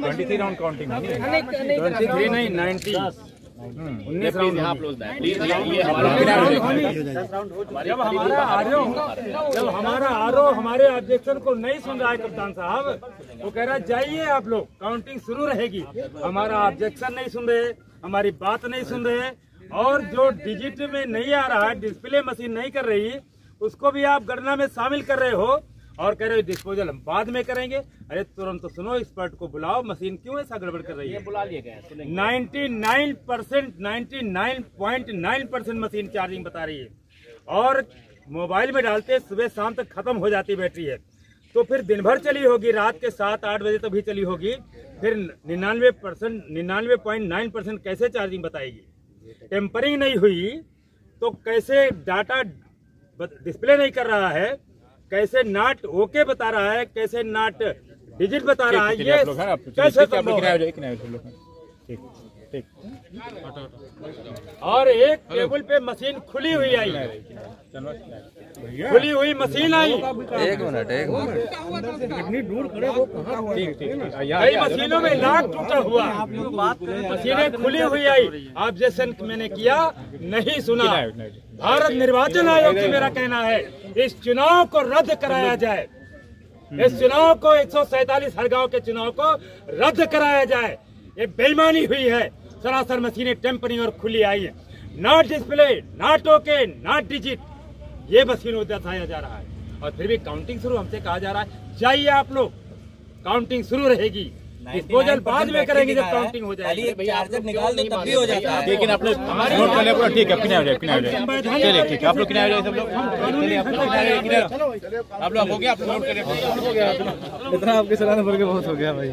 Twenty three round counting twenty three नहीं ninety उन्नीस round यहाँ क्लोज है। प्लीज़ ये जब हमारा आरो जब हमारा आरो हमारे ऑब्जेक्शन को नहीं सुन रहा है कप्तान साहब वो कह रहा है जाइए आप लोग काउंटिंग शुरू रहेगी। हमारा ऑब्जेक्शन नहीं सुन रहे हमारी बात नहीं सुन रहे और जो डिजिट में नहीं आ रहा है डिस्प्ले मशीन नहीं कर रही उसको भी आप गणना में शामिल कर रहे हो और कह रहे हो डिस्पोजल हम बाद में करेंगे। अरे तुरंत तो सुनो एक्सपर्ट को बुलाओ मशीन क्यों ऐसा गड़बड़ कर रही है? बुला लिया गया सुनेंगे। 99 percent nine percent machine charging बता रही है। और मोबाइल में डालते सुबह शाम तक खत्म हो जाती बैटरी है। तो फिर दिन भर चली होगी रात के सात आठ बजे तक भी चली होगी। फिर निन्यानवे परसेंट निन्यानवे पॉइंट नाइन परसेंट कैसे चार्जिंग बताएगी? टेम्परिंग नहीं हुई तो कैसे डाटा डिस्प्ले नहीं कर रहा है। कैसे नाट ओके बता रहा है कैसे नाट डिजिट बता रहा है ये कैसे संभव है? और एक टेबल पे मशीन खुली हुई आई। खुली हुई मशीन आई। एक मिनट एक मिनट। कई मशीनों में लाख टूटा हुआ। मशीनें खुली हुई आई। ऑब्जेक्शन मैंने किया नहीं सुना। भारत निर्वाचन आयोग से मेरा कहना है इस चुनाव को रद्द कराया जाए। इस चुनाव को एक सौ सैतालीस हर गाँव के चुनाव को रद्द कराया जाए। ये बेईमानी हुई है। सरासर मशीनें टेम्परिंग और खुली आई है। Not display not okay not digit. ये मशीनों दर्शाया जा रहा है। और फिर भी काउंटिंग शुरू हमसे कहा जा रहा है। जाइए आप लोग। काउंटिंग शुरू रहेगी। डिस्पोजल बाद में करेंगे जब काउंटिंग हो जाएगी। चार्जर निकाल दे तब भी हो जाता है। लेकिन आप लोग नोट कर पूरा ठीक है किनारे किनारे चलिए ठीक है आप लोग किनारे हो सब लोग। आप लोग हो। गया आप लोग नोट करिए इतना आपके भर के बहुत हो गया भाई।